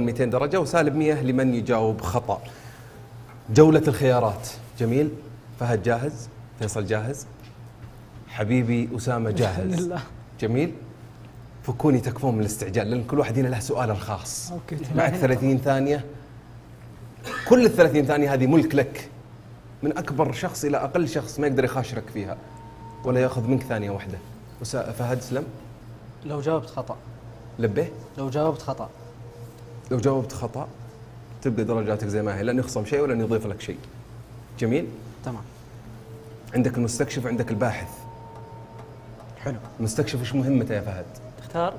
200 درجة وسالب 100 لمن يجاوب خطأ. جولة الخيارات. جميل. فهد جاهز؟ فيصل جاهز؟ حبيبي أسامة جاهز. لله. جميل. فكوني تكفون من الاستعجال لأن كل واحد هنا له سؤال الخاص. أوكي معك 30 ثانية. كل ال 30 ثانية هذه ملك لك. من أكبر شخص إلى أقل شخص ما يقدر يخاشرك فيها. ولا يأخذ منك ثانية واحدة. فهد سلم. لو جاوبت خطأ. لبيه لو جاوبت خطأ. لو جاوبت خطأ تبقى درجاتك زي ما هي لن يخصم شيء ولن يضيف لك شيء. جميل؟ تمام. عندك المستكشف وعندك الباحث. حلو. المستكشف إيش مهمته يا فهد؟ تختار.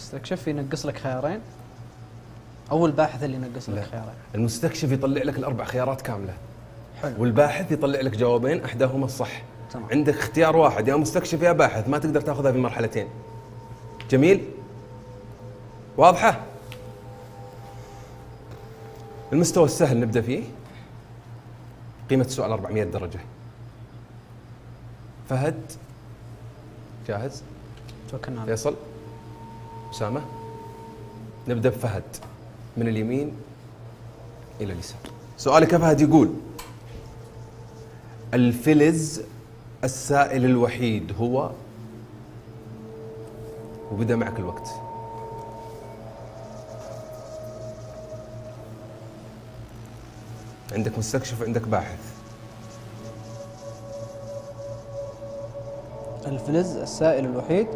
استكشف ينقص لك خيارين. أو الباحث اللي ينقص. لك خيارين. المستكشف يطلع لك الأربع خيارات كاملة. حلو. والباحث يطلع لك جوابين أحداهما الصح. تمام. عندك اختيار واحد يا مستكشف يا باحث ما تقدر تأخذها في مرحلتين. جميل؟ واضحة؟ المستوى السهل نبدأ فيه. قيمة السؤال 400 درجة. فهد. جاهز؟ توكلنا على. فيصل. أسامة. نبدأ بفهد. من اليمين إلى اليسار. سؤالك يا فهد يقول الفلز السائل الوحيد هو وبدأ معك الوقت. عندك مستكشف وعندك باحث. الفلز السائل الوحيد.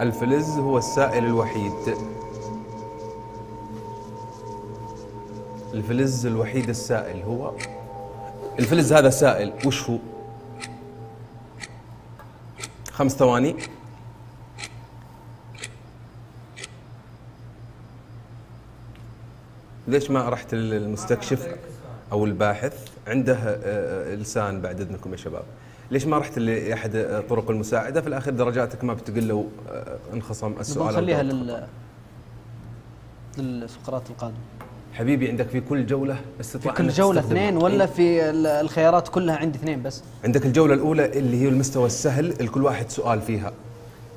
الفلز هو السائل الوحيد. الفلز الوحيد السائل هو. الفلز هذا سائل وش هو؟ خمس ثواني. ليش ما رحت للمستكشف؟ أو الباحث عنده آه، لسان بعد إذنكم يا شباب. ليش ما رحت لأحد آه، طرق المساعدة؟ في الأخير درجاتك ما بتقل لو آه، انخصم السؤال نخليها لل للفقرات القادمة. حبيبي عندك في كل جولة في استطاع كل جولة اثنين ولا إيه. في ال- الخيارات كلها عندي اثنين بس؟ عندك الجولة الأولى اللي هي المستوى السهل الكل واحد سؤال فيها.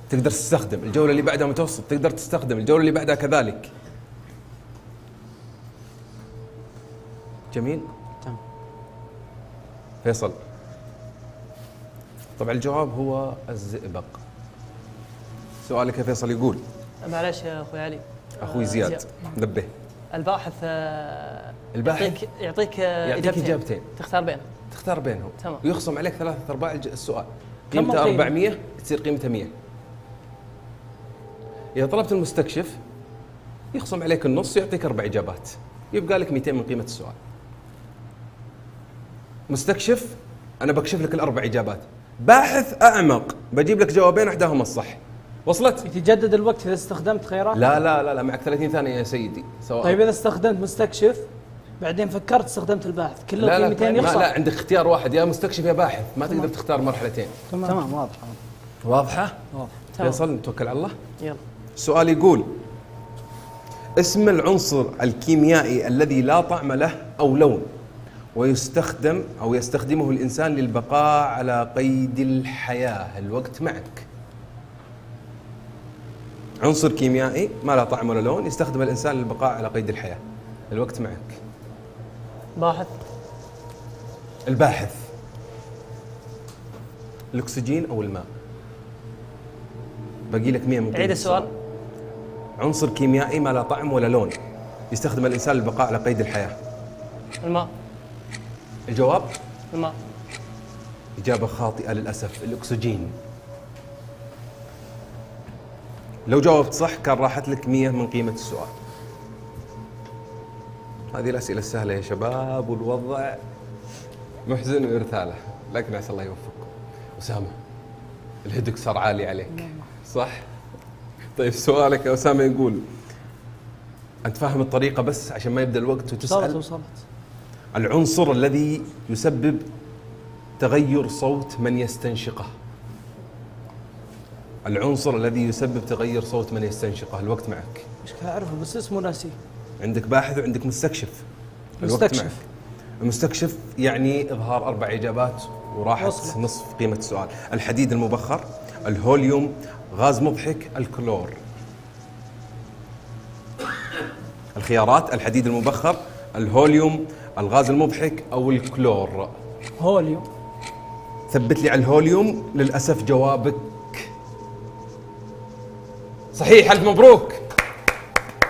تقدر تستخدم. الجولة اللي بعدها متوسط تقدر تستخدم. الجولة اللي بعدها كذلك. جميل. تمام. فيصل. طبعا الجواب هو الزئبق. سؤالك يا فيصل يقول. معلش يا أخوي علي. أخوي آه، زياد. زي- نبه. الباحث آه، الباحث. يعطيك يعطيك آه، يعطيك إجابتين. تختار بينهم. تختار بينهم. تمام. ويخصم عليك ثلاثة أرباع الج- السؤال. قيمته القيمة؟ 400 تصير قيمته 100 إذا طلبت المستكشف يخصم عليك النص يعطيك أربع إجابات. يبقى لك 200 من قيمة السؤال. مستكشف أنا بكشف لك الأربع إجابات. باحث أعمق بجيب لك جوابين أحداهما الصح. وصلت؟ يتجدد الوقت إذا استخدمت خيارات؟ لا لا لا لا معك 30 ثانية يا سيدي. سواء. طيب إذا استخدمت مستكشف بعدين فكرت استخدمت الباحث. كله لا لا قيمتين ما يخسر. لا عندك اختيار واحد يا مستكشف يا باحث. ما تقدر تختار مرحلتين. تمام. تمام واضح. واضحة؟ واضح. تمام. فيصل نتوكل على الله. يلا. السؤال يقول اسم العنصر الكيميائي الذي لا طعم له أو لون؟ ويستخدم أو يستخدمه الإنسان للبقاء على قيد الحياة الوقت معك. عنصر كيميائي ما له طعم ولا لون يستخدم الإنسان للبقاء على قيد الحياة. الوقت معك. باحث. الباحث. الأكسجين أو الماء؟ باقي لك 100 من عيد السؤال. عنصر كيميائي ما لا طعم ولا لون يستخدم الإنسان للبقاء على قيد الحياة. الماء. الجواب؟ الماء إجابة خاطئة للأسف الأكسجين. لو جاوبت صح كان راحت لك 100 من قيمة السؤال. هذه الأسئلة السهلة يا شباب والوضع محزن وإرثاله لكن عسى الله يوفقكم. أسامة الهدك صار عالي عليك صح؟ طيب سؤالك يا أسامة يقول أنت فاهم الطريقة بس عشان ما يبدأ الوقت وصلت وتسال وصلت العنصر الذي يسبب تغير صوت من يستنشقه. العنصر الذي يسبب تغير صوت من يستنشقه. الوقت معك. مش أعرفه بس اسمه ناسي. عندك باحث وعندك مستكشف. الوقت مستكشف. معك. المستكشف يعني إظهار أربع إجابات وراحت وصلت. نصف قيمة السؤال. الحديد المبخر الهوليوم غاز مضحك الكلور. الخيارات الحديد المبخر الهوليوم الغاز المضحك أو الكلور. هوليوم. ثبت لي على الهوليوم للأسف جوابك. صحيح ألف مبروك.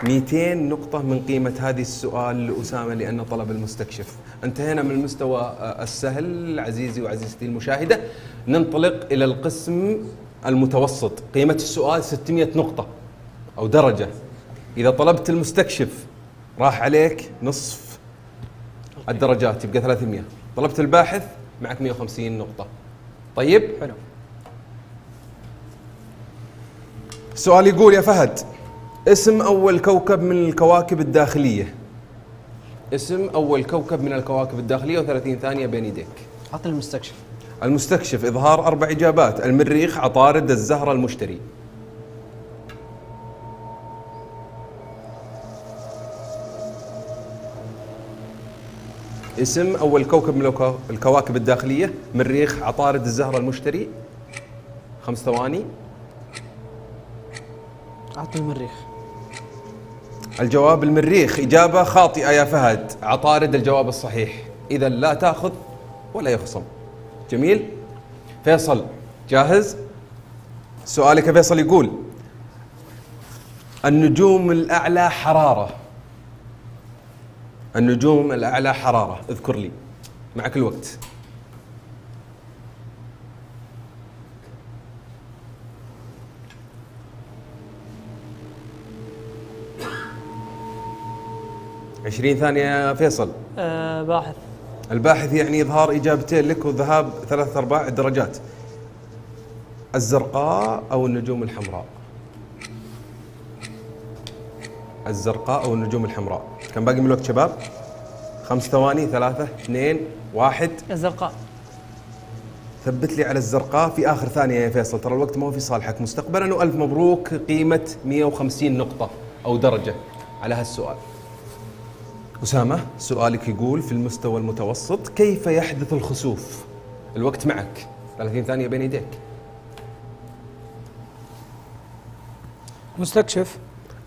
200 نقطة من قيمة هذه السؤال لأسامة لأنه طلب المستكشف. انتهينا من المستوى آه، السهل عزيزي وعزيزتي المشاهدة. ننطلق إلى القسم المتوسط. قيمة السؤال 600 نقطة أو درجة. إذا طلبت المستكشف راح عليك نصف الدرجات يبقى 300 طلبت الباحث معك 150 نقطة. طيب؟ حلو. السؤال يقول يا فهد اسم أول كوكب من الكواكب الداخلية؟ اسم أول كوكب من الكواكب الداخلية و30 ثانية بين يديك. عطني المستكشف. المستكشف إظهار أربع إجابات المريخ عطارد الزهرة المشتري. اسم أول كوكب من الكو- الكواكب الداخلية مريخ عطارد الزهرة المشتري. خمس ثواني. عطني المريخ. الجواب المريخ. إجابة خاطئة يا فهد. عطارد الجواب الصحيح. إذا لا تأخذ ولا يخصم. جميل؟ فيصل جاهز؟ سؤالك فيصل يقول النجوم الأعلى حرارة. النجوم الأعلى حرارة اذكر لي. معك الوقت عشرين ثانية يا فيصل. آه باحث. الباحث يعني إظهار إجابتين لك وذهاب ثلاث أرباع الدرجات. الزرقاء أو النجوم الحمراء؟ الزرقاء أو النجوم الحمراء. كم باقي من الوقت شباب؟ خمس ثواني ثلاثة اثنين واحد. الزرقاء. ثبت لي على الزرقاء في آخر ثانية يا فيصل. ترى الوقت ما هو في صالحك. مستقبلا وألف مبروك قيمة 150 نقطة أو درجة على هالسؤال. أسامة سؤالك يقول في المستوى المتوسط كيف يحدث الخسوف؟ الوقت معك. 30 ثانية بين يديك. مستكشف.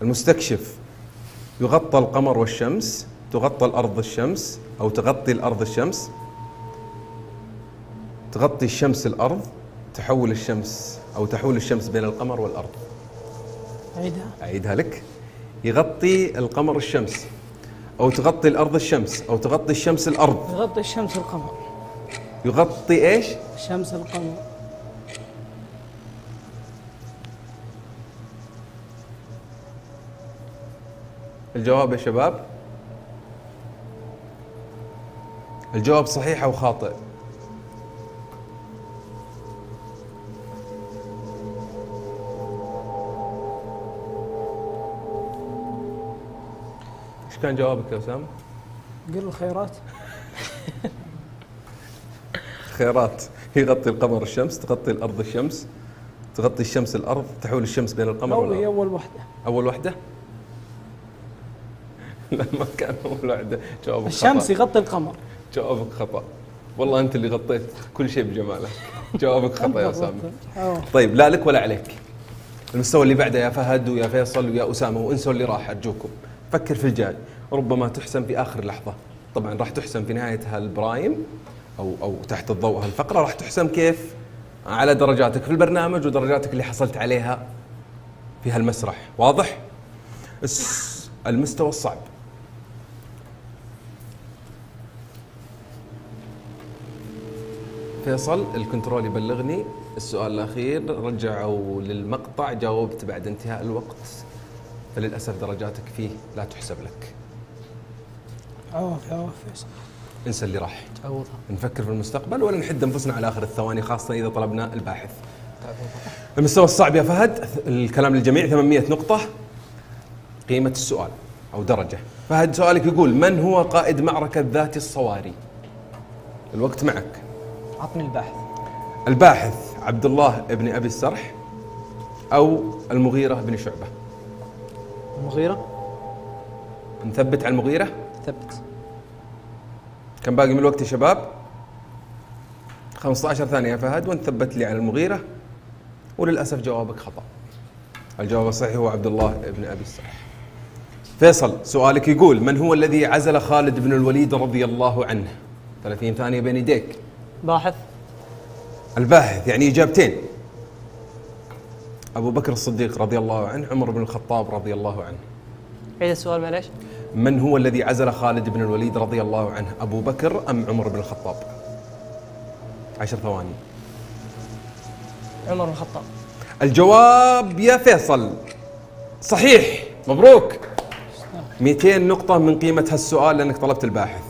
المستكشف. يغطى القمر والشمس تغطى الأرض الشمس أو تغطي الأرض الشمس. تغطي الشمس الأرض تحول الشمس أو تحول الشمس بين القمر والأرض. عيدها أعيدها لك. يغطي القمر الشمس أو تغطي الأرض الشمس أو تغطي الشمس الأرض. يغطي الشمس القمر. يغطي إيش؟ الشمس القمر. الجواب يا شباب؟ الجواب صحيح أو خاطئ؟ إيش كان جوابك يا أسامة؟ قل الخيرات. خيارات يغطي القمر الشمس تغطي الأرض الشمس تغطي الشمس الأرض تحول الشمس بين القمر والأرض. أول واحدة أول واحدة لا ما كان اول واحدة جوابك الشمس يغطي القمر. جوابك خطأ. والله أنت اللي غطيت كل شيء بجمالك جوابك خطأ يا اسامه. طيب لا لك ولا عليك. المستوى اللي بعده يا فهد ويا فيصل ويا أسامة وانسوا اللي راح أرجوكم. فكر في الجاي. ربما تحسم في آخر لحظة. طبعا راح تحسم في نهايه هالبرايم أو أو تحت الضوء هالفقرة. راح تحسم كيف؟ على درجاتك في البرنامج ودرجاتك اللي حصلت عليها في هالمسرح. واضح؟ المستوى الصعب. فيصل الكنترول يبلغني السؤال الأخير رجعوا للمقطع جاوبت بعد انتهاء الوقت فللأسف درجاتك فيه لا تحسب لك عوف عوف فيصل انسى اللي راح تعوضها نفكر في المستقبل ولا نحد أنفسنا على آخر الثواني خاصة إذا طلبنا الباحث. المستوى الصعب يا فهد الكلام للجميع 800 نقطة قيمة السؤال أو درجة. فهد سؤالك يقول من هو قائد معركة ذات الصواري؟ الوقت معك. عطني الباحث. الباحث عبد الله ابن أبي السرح أو المغيرة بن شعبة. المغيرة؟ نثبت على المغيرة؟ ثبت. كم باقي من الوقت يا شباب؟ 15 ثانية يا فهد وانت ثبت لي على المغيرة وللأسف جوابك خطأ. الجواب الصحيح هو عبد الله بن أبي السرح. فيصل سؤالك يقول من هو الذي عزل خالد بن الوليد رضي الله عنه؟ 30 ثانية بين يديك. باحث. الباحث يعني إجابتين. أبو بكر الصديق رضي الله عنه عمر بن الخطاب رضي الله عنه. عيد السؤال معليش. من هو الذي عزل خالد بن الوليد رضي الله عنه أبو بكر أم عمر بن الخطاب؟ عشر ثواني. عمر بن الخطاب. الجواب يا فيصل. صحيح. مبروك. 200 نقطة من قيمة هالسؤال لأنك طلبت الباحث.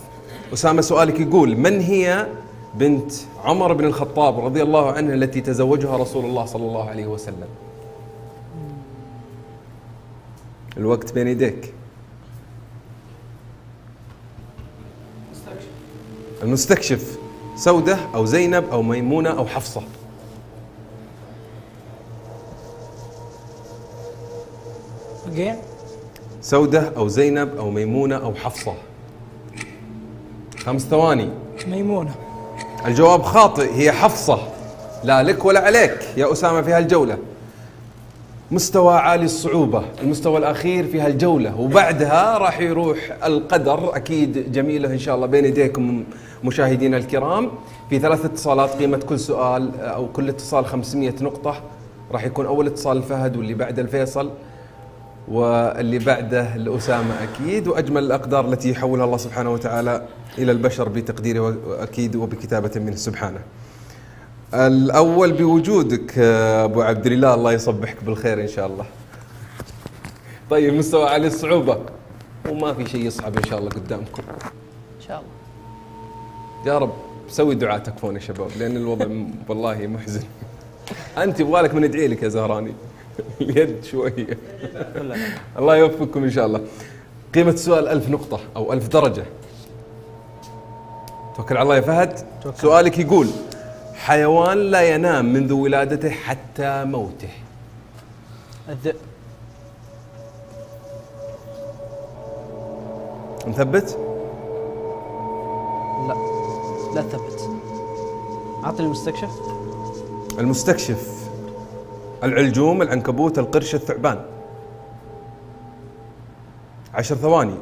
أسامة سؤالك يقول من هي بنت عمر بن الخطاب رضي الله عنه التي تزوجها رسول الله صلى الله عليه وسلم. الوقت بين يديك. المستكشف. سودة أو زينب أو ميمونة أو حفصة. سودة أو زينب أو ميمونة أو حفصة. خمس ثواني. ميمونة. الجواب خاطئ هي حفصة. لا لك ولا عليك يا أسامة في هالجولة. مستوى عالي الصعوبة المستوى الأخير في هالجولة وبعدها راح يروح القدر. أكيد جميلة إن شاء الله بين يديكم مشاهدينا الكرام. في ثلاث اتصالات قيمة كل سؤال أو كل اتصال 500 نقطة راح يكون أول اتصال الفهد واللي بعده الفيصل. واللي بعده لأسامة أكيد وأجمل الأقدار التي يحولها الله سبحانه وتعالى إلى البشر بتقديره وأكيد وبكتابة منه سبحانه. الأول بوجودك أبو عبد الله الله يصبحك بالخير إن شاء الله. طيب مستوى عالي الصعوبة؟ وما في شيء يصعب إن شاء الله قدامكم. إن شاء الله. يا رب سوي دعاء تكفون يا شباب لأن الوضع والله محزن. أنت يبغالك من ادعي لك يا زهراني. اليد شوية الله يوفقكم إن شاء الله. قيمة السؤال ألف نقطة أو ألف درجة. توكل على الله يا فهد. سؤالك يقول حيوان لا ينام منذ ولادته حتى موته. الذئب. مثبت لا. لا تثبت. أعطني المستكشف. المستكشف. العلجوم العنكبوت القرش الثعبان. عشر ثواني.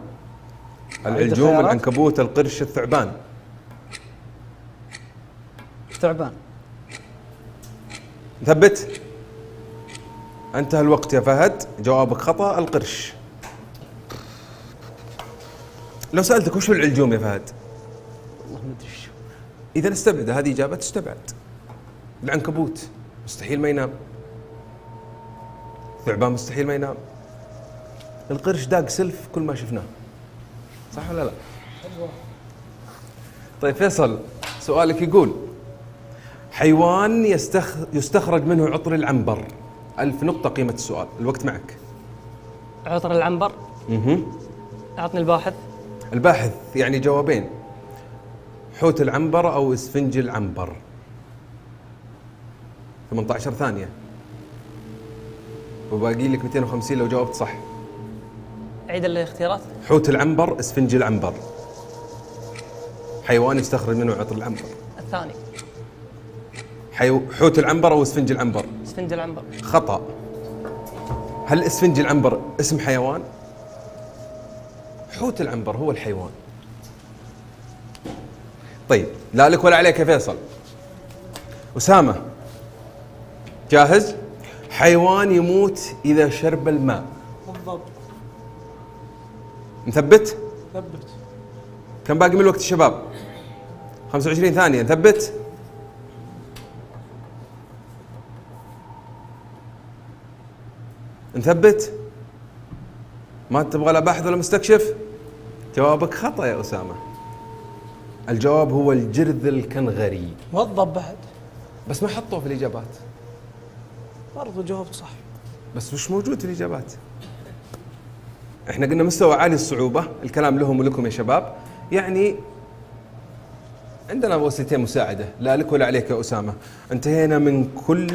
العلجوم. العنكبوت القرش الثعبان. ثعبان. مثبت. انتهى الوقت يا فهد. جوابك خطأ القرش. لو سألتك وش العلجوم يا فهد؟ والله ما أدري شو. إذا استبعد هذه إجابة تستبعد العنكبوت. مستحيل ما ينام. ثعبان مستحيل ما ينام. القرش داق سلف كل ما شفناه. صح ولا لا؟ طيب فيصل سؤالك يقول حيوان يستخ... يستخرج منه عطر العنبر. ألف نقطة قيمة السؤال. الوقت معك. عطر العنبر؟ مه. اعطني الباحث. الباحث يعني جوابين. حوت العنبر أو اسفنج العنبر. 18 ثانية. وباقي لك 250 لو جاوبت صح. عيد الاختيارات. حوت العنبر اسفنج العنبر. حيوان يستخرج منه عطر العنبر. الثاني. حيو... حوت العنبر أو اسفنج العنبر؟ اسفنج العنبر. خطأ. هل اسفنج العنبر اسم حيوان؟ حوت العنبر هو الحيوان. طيب لا لك ولا عليك يا فيصل. أسامة جاهز؟ حيوان يموت إذا شرب الماء بالضبط مثبت؟ ثبت كم باقي من الوقت الشباب؟ 25 ثانية نثبت؟ نثبت؟ ما تبغى لا باحث ولا مستكشف؟ جوابك خطأ يا أسامة الجواب هو الجرذ الكنغري وضب بعد بس ما حطوه في الإجابات برضو جاوبت صح. بس وش موجود في الإجابات؟ إحنا قلنا مستوى عالي الصعوبة. الكلام لهم ولكم يا شباب. يعني عندنا وسيلتين مساعدة. لا لك ولا عليك يا أسامة. انتهينا من كل